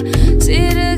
See it